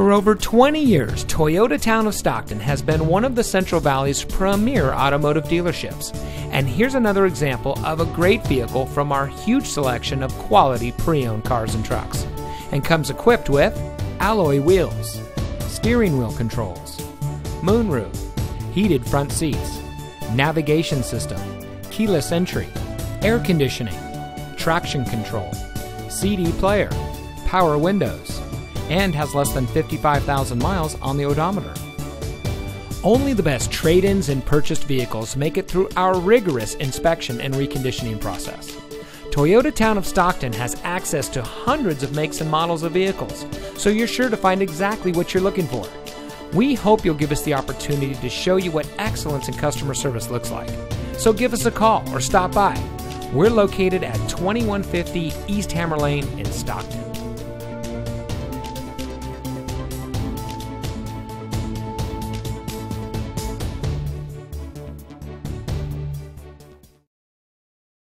For over 20 years, Toyota Town of Stockton has been one of the Central Valley's premier automotive dealerships. And here's another example of a great vehicle from our huge selection of quality pre owned cars and trucks. And comes equipped with alloy wheels, steering wheel controls, moonroof, heated front seats, navigation system, keyless entry, air conditioning, traction control, CD player, power windows, and has less than 55,000 miles on the odometer. Only the best trade ins and purchased vehicles make it through our rigorous inspection and reconditioning process. Toyota Town of Stockton has access to hundreds of makes and models of vehicles, so you're sure to find exactly what you're looking for. We hope you'll give us the opportunity to show you what excellence in customer service looks like. So give us a call or stop by. We're located at 2150 East Hammer Lane in Stockton.